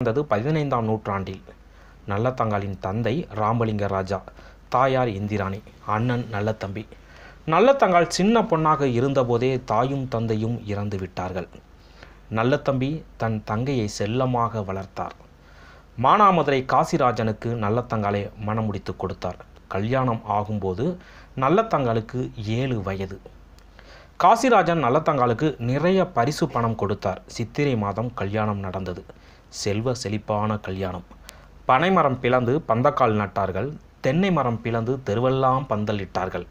பிறந்தது பதினைந்தாம் நூற்றாண்டில். நல்லத்தங்காளின் தந்தை ராமலிங்க ராஜா தாயார் இந்திராணி அண்ணன் நல்லத்தம்பி. நல்லத்தங்கால் சின்ன பொண்ணாக இருந்தபோதே தாயும் தந்தையும் இறந்து விட்டார்கள். நல்லத்தம்பி தன் தங்கையை செல்லமாக வளர்த்தார். மானாமதுரை காசிராஜனுக்கு நல்லத்தங்காலை மனமுடித்து கொடுத்தார். கல்யாணம் ஆகும்போது நல்லத்தங்காலுக்கு ஏழு வயது. காசிராஜன் நல்லத்தங்காலுக்கு நிறைய பரிசு பணம் கொடுத்தார். சித்திரை மாதம் கல்யாணம் நடந்தது. செல்வ செழிப்பான கல்யாணம். பனைமரம் பிளந்து பந்தக்கால் நட்டார்கள். தென்னை மரம் பிளந்து தெருவெல்லாம் பந்தல் இட்டார்கள்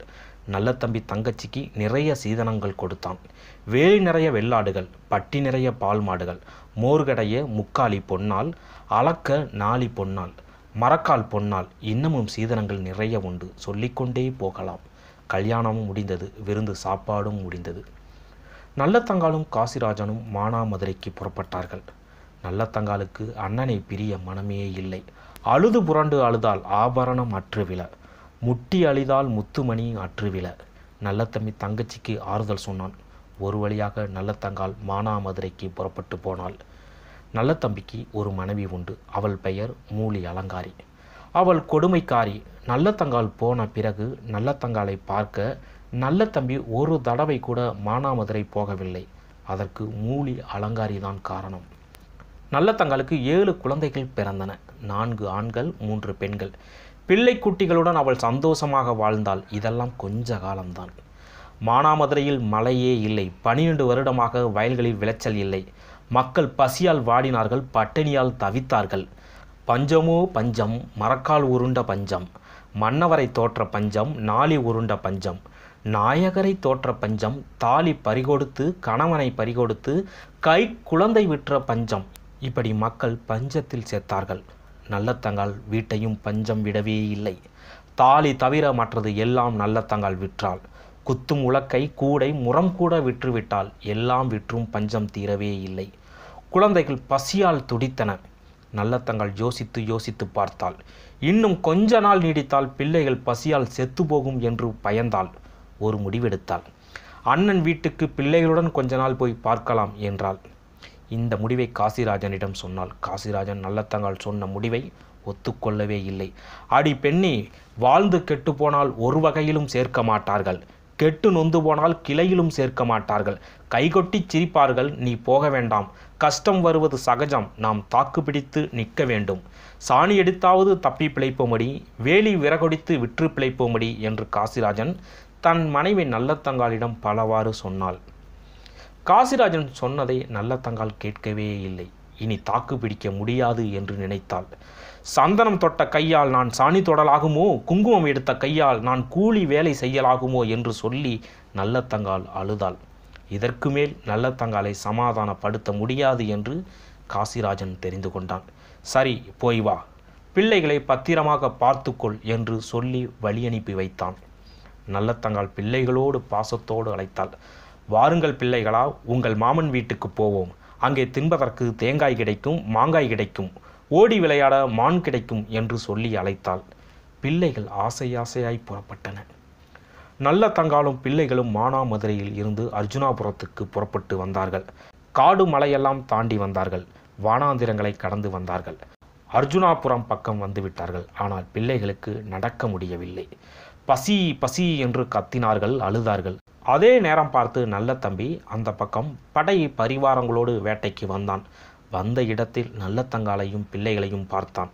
தம்பி தங்கச்சிக்கு நிறைய சீதனங்கள் கொடுத்தான். வேலி நிறைய வெள்ளாடுகள் பட்டி நிறைய பால் மாடுகள் மோர்கடைய முக்காலி பொன்னால் அளக்க நாளி பொன்னால் மரக்கால் பொன்னால் இன்னமும் சீதனங்கள் நிறைய உண்டு. சொல்லிக்கொண்டே போகலாம். கல்யாணமும் முடிந்தது விருந்து சாப்பாடும் முடிந்தது. நல்ல தங்காலும் காசிராஜனும் மானாமதுரைக்கு புறப்பட்டார்கள். நல்லத்தங்காலுக்கு அண்ணனை பிரிய மனமே இல்லை. அழுது புரண்டு அழுதால் ஆபரணம் அற்றுவில. முட்டி அழிதால் முத்துமணி அற்றுவில. நல்லத்தம்பி தங்கச்சிக்கு ஆறுதல் சொன்னான். ஒரு வழியாக நல்லத்தங்கால் மானாமதுரைக்கு புறப்பட்டு போனாள். நல்லத்தம்பிக்கு ஒரு மனைவி உண்டு. அவள் பெயர் மூலி அலங்காரி. அவள் கொடுமைக்காரி. நல்லத்தங்கால் போன பிறகு நல்லத்தங்காலை பார்க்க நல்லத்தம்பி ஒரு தடவை கூட மானாமதுரை போகவில்லை. அதற்கு மூலி அலங்காரி தான் காரணம். நல்லத்தங்களுக்கு ஏழு குழந்தைகள் பிறந்தன. நான்கு ஆண்கள் மூன்று பெண்கள். பிள்ளை குட்டிகளுடன் அவள் சந்தோஷமாக வாழ்ந்தாள். இதெல்லாம் கொஞ்ச காலம்தான். மானாமதுரையில் மழையே இல்லை. பனிரெண்டு வருடமாக வயல்களில் விளைச்சல் இல்லை. மக்கள் பசியால் வாடினார்கள். பட்டினியால் தவித்தார்கள். பஞ்சமோ பஞ்சம் மரக்கால் உருண்ட பஞ்சம் மன்னவரை தோற்ற பஞ்சம் நாளி உருண்ட பஞ்சம் நாயகரை தோற்ற பஞ்சம் தாலி பறிகொடுத்து கணவனை பறிகொடுத்து கை குழந்தை விற்ற பஞ்சம் இப்படி மக்கள் பஞ்சத்தில் சேர்த்தார்கள். நல்லத்தங்கால் வீட்டையும் பஞ்சம் விடவே இல்லை. தாலி தவிர மற்றது எல்லாம் நல்லத்தங்கால் விற்றாள். குத்தும் உலக்கை கூடை முறம் கூட விற்றுவிட்டால் எல்லாம் விற்றும் பஞ்சம் தீரவே இல்லை. குழந்தைகள் பசியால் துடித்தன. நல்லத்தங்கள் யோசித்து யோசித்து பார்த்தாள். இன்னும் கொஞ்ச நாள் நீடித்தால் பிள்ளைகள் பசியால் செத்து போகும் என்று பயந்தாள். ஒரு முடிவெடுத்தாள். அண்ணன் வீட்டுக்கு பிள்ளைகளுடன் கொஞ்ச நாள் போய் பார்க்கலாம் என்றாள். இந்த முடிவை காசிராஜனிடம் சொன்னாள். காசிராஜன் நல்லத்தங்கால் சொன்ன முடிவை ஒத்துக்கொள்ளவே இல்லை. அடி பெண்ணி வாழ்ந்து கெட்டு போனால் ஒரு வகையிலும் சேர்க்க மாட்டார்கள். கெட்டு நொந்து போனால் கிளையிலும் சேர்க்க மாட்டார்கள். கைகொட்டி சிரிப்பார்கள் நீ போக வேண்டாம். கஷ்டம் வருவது சகஜம். நாம் தாக்கு பிடித்து நிற்க வேண்டும். சாணி எடுத்தாவது தப்பி பிழைப்போமடி. வேலி விறகொடித்து விற்று பிழைப்போமடி என்று காசிராஜன் தன் மனைவி நல்லத்தங்காலிடம் பலவாறு சொன்னாள். காசிராஜன் சொன்னதை நல்லத்தங்கால் கேட்கவே இல்லை. இனி தாக்கு பிடிக்க முடியாது என்று நினைத்தாள். சந்தனம் தொட்ட கையால் நான் சாணி தொடலாகுமோ? குங்குமம் எடுத்த கையால் நான் கூலி வேலை செய்யலாகுமோ? என்று சொல்லி நல்லத்தங்கால் அழுதாள். இதற்கு மேல் நல்லத்தங்காலை சமாதானப்படுத்த முடியாது என்று காசிராஜன் தெரிந்து கொண்டான். சரி போய் வா. பிள்ளைகளை பத்திரமாக பார்த்துக்கொள் என்று சொல்லி வழி அனுப்பி வைத்தான். நல்லத்தங்கால் பிள்ளைகளோடு பாசத்தோடு அழைத்தாள். வாருங்கள் பிள்ளைகளா உங்கள் மாமன் வீட்டுக்கு போவோம். அங்கே தின்பதற்கு தேங்காய் கிடைக்கும் மாங்காய் கிடைக்கும். ஓடி விளையாட மான் கிடைக்கும் என்று சொல்லி அழைத்தாள். பிள்ளைகள் ஆசை ஆசையாய் புறப்பட்டன. நல்ல தங்காலும் பிள்ளைகளும் மானாமதுரையில் இருந்து அர்ஜுனாபுரத்துக்கு புறப்பட்டு வந்தார்கள். காடு மலையெல்லாம் தாண்டி வந்தார்கள். வானாந்திரங்களை கடந்து வந்தார்கள். அர்ஜுனாபுரம் பக்கம் வந்து விட்டார்கள். ஆனால் பிள்ளைகளுக்கு நடக்க முடியவில்லை. பசி பசி என்று கத்தினார்கள் அழுதார்கள். அதே நேரம் பார்த்து நல்ல தம்பி அந்த பக்கம் படை பரிவாரங்களோடு வேட்டைக்கு வந்தான். வந்த இடத்தில் நல்ல தங்காலையும் பிள்ளைகளையும் பார்த்தான்.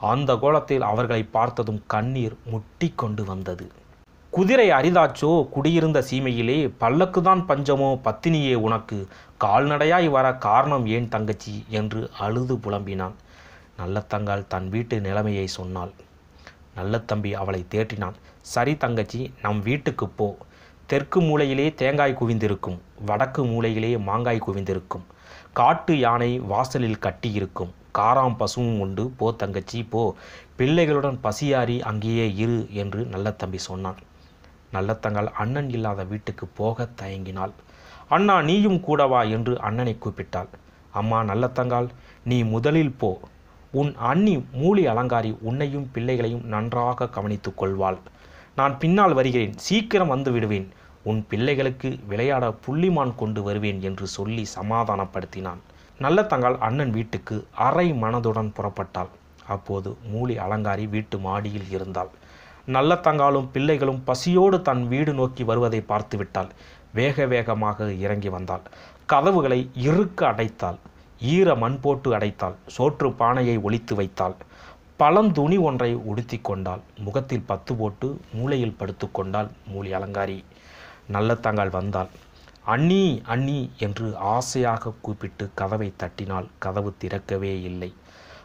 அந்த கோலத்தில் அவர்களை பார்த்ததும் கண்ணீர் முட்டி கொண்டு வந்தது. குதிரை அரிதாச்சோ குடியிருந்த சீமையிலே பல்லக்குதான் பஞ்சமோ பத்தினியே உனக்கு. கால்நடையாய் வர காரணம் ஏன் தங்கச்சி? என்று அழுது புலம்பினான். நல்லத்தங்கால் தன் வீட்டு நிலைமையை சொன்னாள். நல்ல தம்பி அவளை தேற்றினான். சரி தங்கச்சி நம் வீட்டுக்கு போ. தெற்கு மூலையிலே தேங்காய் குவிந்திருக்கும். வடக்கு மூலையிலே மாங்காய் குவிந்திருக்கும். காட்டு யானை வாசலில் கட்டியிருக்கும். காராம் பசுவும் உண்டு. போ தங்கச்சி போ. பிள்ளைகளுடன் பசியாரி அங்கேயே இரு என்று நல்ல தம்பி சொன்னான். நல்லத்தங்கால் அண்ணன் இல்லாத வீட்டுக்கு போக தயங்கினாள். அண்ணா நீயும் கூடவா என்று அண்ணனை கூப்பிட்டாள். அம்மா நல்லத்தங்கால் நீ முதலில் போ. உன் அண்ணி மூலி அலங்காரி உன்னையும் பிள்ளைகளையும் நன்றாக கவனித்துக் கொள்வாள். நான் பின்னால் வருகிறேன் சீக்கிரம் வந்து விடுவேன். உன் பிள்ளைகளுக்கு விளையாட புள்ளிமான் கொண்டு வருவேன் என்று சொல்லி சமாதானப்படுத்தினான். நல்லத்தங்காள் அண்ணன் வீட்டுக்கு அரை மனதுடன் புறப்பட்டாள். அப்போது மூலி அலங்காரி வீட்டு மாடியில் இருந்தாள். நல்ல தங்காலும் பிள்ளைகளும் பசியோடு தன் வீடு நோக்கி வருவதை பார்த்துவிட்டாள். வேக வேகமாக இறங்கி வந்தாள். கதவுகளை இறுக்க அடைத்தாள். ஈர மண் போட்டு அடைத்தாள். சோற்று பானையை ஒளித்து வைத்தாள். பழந்துணி ஒன்றை உடுத்தி கொண்டாள். முகத்தில் பத்து போட்டு மூளையில் படுத்து கொண்டாள் மூலி அலங்காரி. நல்லத்தாங்கால் வந்தாள். அண்ணி அண்ணி என்று ஆசையாக கூப்பிட்டு கதவை தட்டினால் கதவு திறக்கவே இல்லை.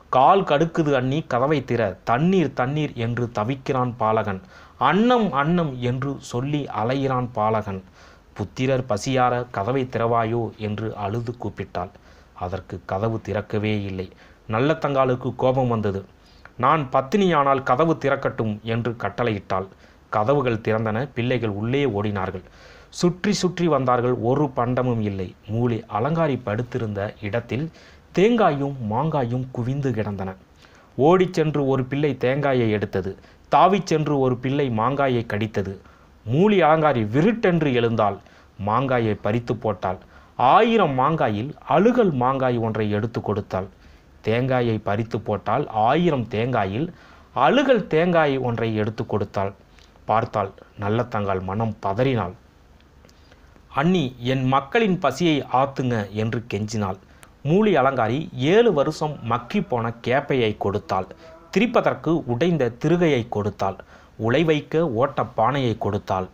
கால் கடுக்குது அண்ணி கதவை திற. தண்ணீர் தண்ணீர் என்று தவிக்கிறான் பாலகன். அன்னம் அன்னம் என்று சொல்லி அலைகிறான் பாலகன். புத்திரர் பசியார கதவை திறவாயோ என்று அழுது கூப்பிட்டாள். அதற்கு கதவு திறக்கவே இல்லை. நல்லத்தங்காலுக்கு கோபம் வந்தது. நான் பத்தினியானால் கதவு திறக்கட்டும் என்று கட்டளையிட்டாள். கதவுகள் திறந்தன. பிள்ளைகள் உள்ளே ஓடினார்கள். சுற்றி சுற்றி வந்தார்கள். ஒரு பண்டமும் இல்லை. மூலி அலங்காரி படுத்திருந்த இடத்தில் தேங்காயும் மாங்காயும் குவிந்து கிடந்தன. ஓடிச் சென்று ஒரு பிள்ளை தேங்காயை எடுத்தது. தாவிச் சென்று ஒரு பிள்ளை மாங்காயை கடித்தது. மூலி அலங்காரி விருட்டென்று எழுந்தாள். மாங்காயை பறித்து போட்டாள். ஆயிரம் மாங்காயில் அழுகல் மாங்காய் ஒன்றை எடுத்து கொடுத்தாள். தேங்காயை பறித்து போட்டால் ஆயிரம் தேங்காயில் அழுகல் தேங்காய் ஒன்றை எடுத்து கொடுத்தாள். பார்த்தாள் தங்கள் மனம் பதறினாள். அண்ணி என் மக்களின் பசியை ஆத்துங்க என்று கெஞ்சினாள். மூலி அலங்காரி ஏழு வருஷம் மக்கி போன கேப்பையை கொடுத்தாள். திரிப்பதற்கு உடைந்த திருகையை கொடுத்தாள். உலை வைக்க ஓட்ட பானையை கொடுத்தாள்.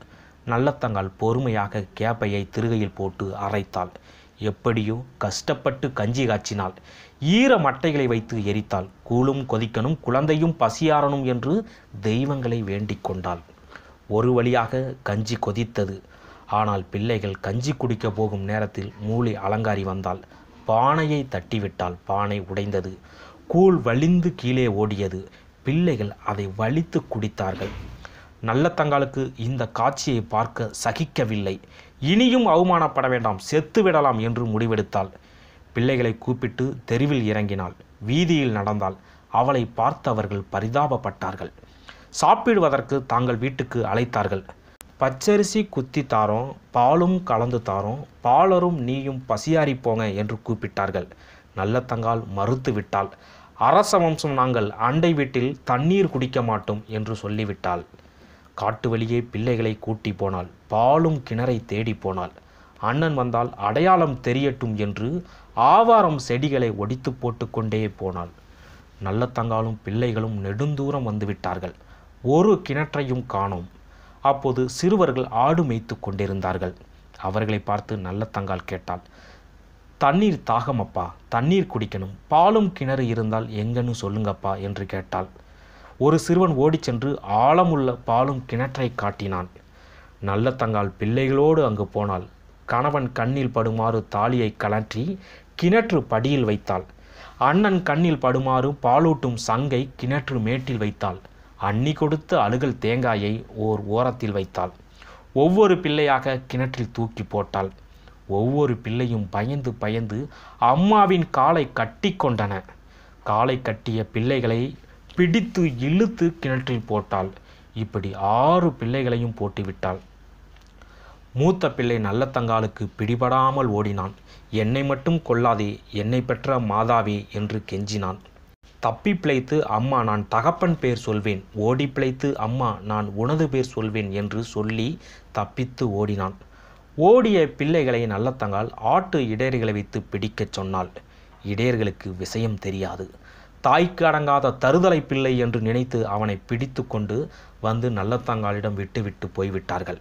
நல்லத்தங்கால் பொறுமையாக கேப்பையை திருகையில் போட்டு அரைத்தாள். எப்படியோ கஷ்டப்பட்டு கஞ்சி காய்ச்சினாள். ஈர மட்டைகளை வைத்து எரித்தாள். கூழும் கொதிக்கணும் குழந்தையும் பசியாரணும் என்று தெய்வங்களை வேண்டிக் கொண்டாள். ஒரு வழியாக கஞ்சி கொதித்தது. ஆனால் பிள்ளைகள் கஞ்சி குடிக்க போகும் நேரத்தில் மூளை அலங்காரி வந்தாள். பானையை தட்டிவிட்டால் பானை உடைந்தது. கூழ் வலிந்து கீழே ஓடியது. பிள்ளைகள் அதை வலித்து குடித்தார்கள். நல்லத்தங்காலுக்கு இந்த காட்சியை பார்க்க சகிக்கவில்லை. இனியும் அவமானப்பட வேண்டாம் செத்து விடலாம் என்று முடிவெடுத்தாள். பிள்ளைகளை கூப்பிட்டு தெருவில் இறங்கினாள். வீதியில் நடந்தாள் அவளை பார்த்தவர்கள் பரிதாபப்பட்டார்கள். சாப்பிடுவதற்கு தாங்கள் வீட்டுக்கு அழைத்தார்கள். பச்சரிசி குத்தி தாரோம் பாலும் கலந்து தாரோம் பாலரும் நீயும் பசியாரி போங்க என்று கூப்பிட்டார்கள். நல்லத்தங்கால் மறுத்து விட்டாள். அரச வம்சம் நாங்கள் அண்டை வீட்டில் தண்ணீர் குடிக்க மாட்டோம் என்று சொல்லிவிட்டாள். காட்டு வழியே பிள்ளைகளை கூட்டி போனாள். பாலும் கிணறை தேடி போனாள். அண்ணன் வந்தால் அடையாளம் தெரியட்டும் என்று ஆவாரம் செடிகளை ஒடித்து போட்டுக்கொண்டே போனாள். நல்லத்தங்காலும் பிள்ளைகளும் நெடுந்தூரம் வந்துவிட்டார்கள் ஒரு கிணற்றையும் காணோம். அப்போது சிறுவர்கள் ஆடு மேய்த்து கொண்டிருந்தார்கள். அவர்களை பார்த்து நல்லத்தங்கால் கேட்டாள். தண்ணீர் தாகமப்பா தண்ணீர் குடிக்கணும். பாலும் கிணறு இருந்தால் எங்கன்னு சொல்லுங்கப்பா என்று கேட்டாள். ஒரு சிறுவன் ஓடிச் சென்று ஆழமுள்ள பாலும் கிணற்றை காட்டினான். நல்ல தங்கால் பிள்ளைகளோடு அங்கு போனாள். கணவன் கண்ணில் படுமாறு தாலியை கலற்றி கிணற்று படியில் வைத்தாள். அண்ணன் கண்ணில் படுமாறு பாலூட்டும் சங்கை கிணற்று மேட்டில் வைத்தாள். அண்ணி கொடுத்த அழுகல் தேங்காயை ஓர் ஓரத்தில் வைத்தாள். ஒவ்வொரு பிள்ளையாக கிணற்றில் தூக்கி போட்டாள். ஒவ்வொரு பிள்ளையும் பயந்து பயந்து அம்மாவின் காலை கட்டி கொண்டன. காலை கட்டிய பிள்ளைகளை பிடித்து இழுத்து கிணற்றில் போட்டாள். இப்படி ஆறு பிள்ளைகளையும் போட்டுவிட்டாள். மூத்த பிள்ளை நல்லத்தங்காலுக்கு பிடிபடாமல் ஓடினான். என்னை மட்டும் கொல்லாதே என்னை பெற்ற மாதாவே என்று கெஞ்சினான். தப்பி பிழைத்து அம்மா நான் தகப்பன் பேர் சொல்வேன். ஓடி பிழைத்து அம்மா நான் உனது பேர் சொல்வேன் என்று சொல்லி தப்பித்து ஓடினான். ஓடிய பிள்ளைகளை நல்லத்தங்கால் ஆட்டு இடையர்களை வைத்து பிடிக்கச் சொன்னாள். இடையர்களுக்கு விஷயம் தெரியாது. தாய்க்கு அடங்காத தருதலை பிள்ளை என்று நினைத்து அவனை பிடித்து கொண்டு வந்து நல்லத்தங்காலிடம் விட்டுவிட்டு போய்விட்டார்கள்.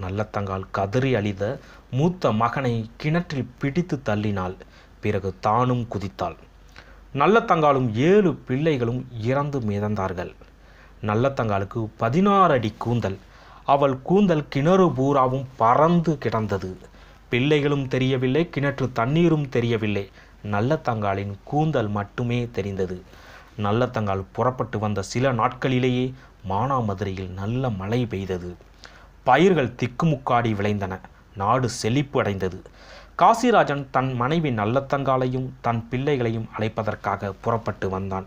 நல்லத்தங்கால் கதறி அழித மூத்த மகனை கிணற்றில் பிடித்து தள்ளினாள். பிறகு தானும் குதித்தாள். நல்லத்தங்காலும் ஏழு பிள்ளைகளும் இறந்து மிதந்தார்கள். நல்லத்தங்காலுக்கு பதினாறு அடி கூந்தல். அவள் கூந்தல் கிணறு பூராவும் பறந்து கிடந்தது. பிள்ளைகளும் தெரியவில்லை கிணற்று தண்ணீரும் தெரியவில்லை. நல்லத்தங்காலின் கூந்தல் மட்டுமே தெரிந்தது. நல்லத்தங்கால் புறப்பட்டு வந்த சில நாட்களிலேயே மானாமதுரையில் நல்ல மழை பெய்தது. பயிர்கள் திக்குமுக்காடி விளைந்தன. நாடு செழிப்பு அடைந்தது. காசிராஜன் தன் மனைவி நல்லத்தங்காலையும் தன் பிள்ளைகளையும் அழைப்பதற்காக புறப்பட்டு வந்தான்.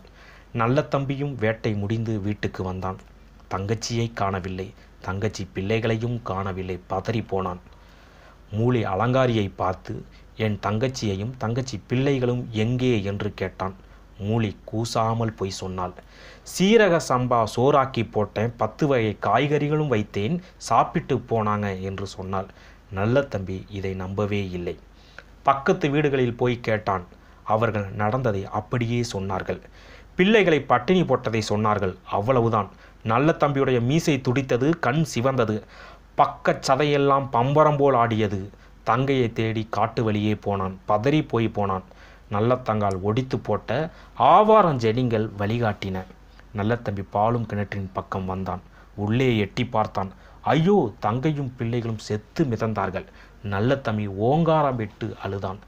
நல்லத்தம்பியும் வேட்டை முடிந்து வீட்டுக்கு வந்தான். தங்கச்சியை காணவில்லை. தங்கச்சி பிள்ளைகளையும் காணவில்லை. பதறி போனான். மூளை அலங்காரியை பார்த்து என் தங்கச்சியையும் தங்கச்சி பிள்ளைகளும் எங்கே என்று கேட்டான். மூலி கூசாமல் போய் சொன்னாள். சீரக சம்பா சோறாக்கி போட்டேன். பத்து வகை காய்கறிகளும் வைத்தேன். சாப்பிட்டு போனாங்க என்று சொன்னாள். நல்ல தம்பி இதை நம்பவே இல்லை. பக்கத்து வீடுகளில் போய் கேட்டான். அவர்கள் நடந்ததை அப்படியே சொன்னார்கள். பிள்ளைகளை பட்டினி போட்டதை சொன்னார்கள். அவ்வளவுதான். நல்ல தம்பியுடைய மீசை துடித்தது கண் சிவந்தது. பக்கச் சதையெல்லாம் பம்பரம் போல் ஆடியது. தங்கையை தேடி காட்டு வழியே போனான். பதறி போய் போனான். நல்ல தங்கால் ஒடித்து போட்ட ஆவாரஞ்செடிங்கள் வழிகாட்டின. நல்ல தம்பி பாலும் கிணற்றின் பக்கம் வந்தான். உள்ளே எட்டி பார்த்தான். ஐயோ தங்கையும் பிள்ளைகளும் செத்து மிதந்தார்கள். நல்ல தம்பி ஓங்காரம் விட்டு அழுதான்.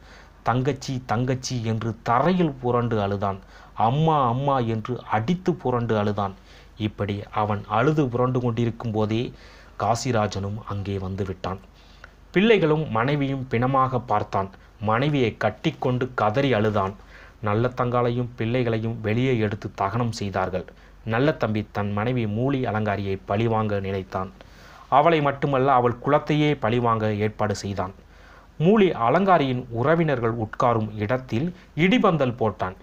தங்கச்சி தங்கச்சி என்று தரையில் புரண்டு அழுதான். அம்மா அம்மா என்று அடித்து புரண்டு அழுதான். இப்படி அவன் அழுது புரண்டு கொண்டிருக்கும் போதே காசிராஜனும் அங்கே வந்து விட்டான். பிள்ளைகளும் மனைவியும் பிணமாக பார்த்தான். மனைவியை கட்டிக்கொண்டு கதறி அழுதான். நல்ல தங்காலையும் பிள்ளைகளையும் வெளியே எடுத்து தகனம் செய்தார்கள். நல்ல தம்பி தன் மனைவி மூலி அலங்காரியை பழிவாங்க நினைத்தான். அவளை மட்டுமல்ல அவள் குலத்தையே பழிவாங்க ஏற்பாடு செய்தான். மூலி அலங்காரியின் உறவினர்கள் உட்காரும் இடத்தில் இடிபந்தல் போட்டான்.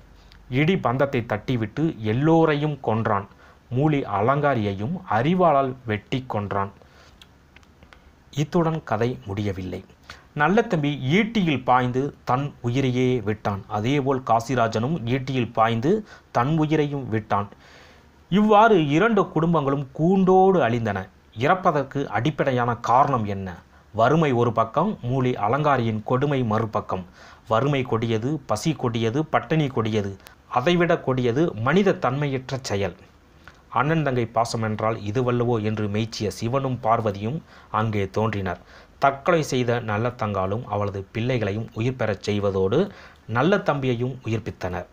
இடி பந்தத்தை தட்டிவிட்டு எல்லோரையும் கொன்றான். மூலி அலங்காரியையும் அறிவாளால் வெட்டி கொன்றான். இத்துடன் கதை முடியவில்லை. நல்ல தம்பி ஈட்டியில் பாய்ந்து தன் உயிரையே விட்டான். அதேபோல் காசிராஜனும் ஈட்டியில் பாய்ந்து தன் உயிரையும் விட்டான். இவ்வாறு இரண்டு குடும்பங்களும் கூண்டோடு அழிந்தன. இறப்பதற்கு அடிப்படையான காரணம் என்ன? வறுமை ஒரு பக்கம் மூலி அலங்காரியின் கொடுமை மறுபக்கம். வறுமை கொடியது பசி கொடியது பட்டினி கொடியது அதைவிட கொடியது மனித தன்மையற்ற செயல். அண்ணன் தங்கை பாசம் என்றால் இதுவல்லவோ என்று மெய்ச்சிய சிவனும் பார்வதியும் அங்கே தோன்றினர். தற்கொலை செய்த நல்ல தங்காலும் அவளது பிள்ளைகளையும் உயிர் பெறச் செய்வதோடு நல்ல தம்பியையும் உயிர்ப்பித்தனர்.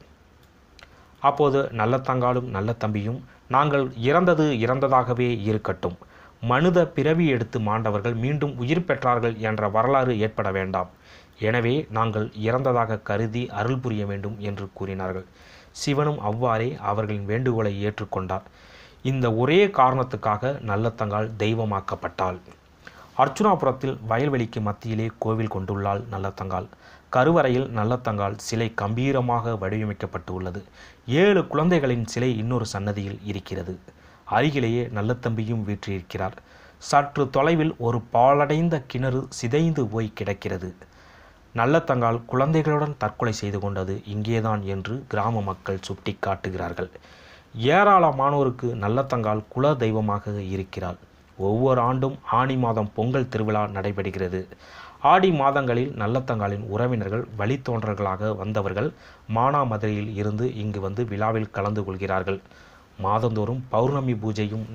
அப்போது நல்ல தங்காலும் நல்ல தம்பியும் நாங்கள் இறந்தது இறந்ததாகவே இருக்கட்டும். மனித பிறவி எடுத்து மாண்டவர்கள் மீண்டும் உயிர் பெற்றார்கள் என்ற வரலாறு ஏற்பட வேண்டாம். எனவே நாங்கள் இறந்ததாக கருதி அருள் புரிய வேண்டும் என்று கூறினார்கள். சிவனும் அவ்வாறே அவர்களின் வேண்டுகோளை ஏற்றுக்கொண்டார். இந்த ஒரே காரணத்துக்காக நல்லத்தங்கால் தெய்வமாக்கப்பட்டாள். அர்ச்சுனாபுரத்தில் வயல்வெளிக்கு மத்தியிலே கோவில் கொண்டுள்ளாள் நல்லத்தங்கால் கருவறையில் நல்லத்தங்கால் சிலை கம்பீரமாக வடிவமைக்கப்பட்டு உள்ளது ஏழு குழந்தைகளின் சிலை இன்னொரு சன்னதியில் இருக்கிறது. அருகிலேயே நல்லத்தம்பியும் வீற்றிருக்கிறார். சற்று தொலைவில் ஒரு பாலடைந்த கிணறு சிதைந்து போய் கிடக்கிறது. நல்லத்தங்கால் குழந்தைகளுடன் தற்கொலை செய்து கொண்டது இங்கேதான் என்று கிராம மக்கள் சுட்டி காட்டுகிறார்கள் ஏராளமானோருக்கு நல்லத்தங்கால் குல தெய்வமாக இருக்கிறாள் ஒவ்வொரு ஆண்டும் ஆனி மாதம் பொங்கல் திருவிழா நடைபெறுகிறது. ஆடி மாதங்களில் நல்லத்தங்காலின் உறவினர்கள் வழித்தோன்றல்களாக வந்தவர்கள் மானாமதுரையில் இருந்து இங்கு வந்து விழாவில் கலந்து கொள்கிறார்கள். மாதந்தோறும் பௌர்ணமி பூஜையும்